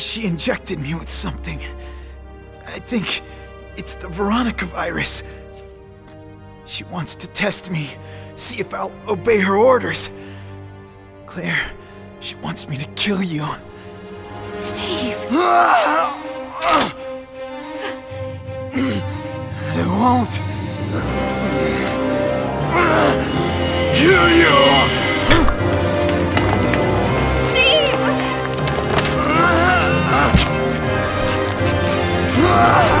She injected me with something. I think it's the Veronica virus. She wants to test me, see if I'll obey her orders. Claire, she wants me to kill you. Steve! I won't kill you! Ah!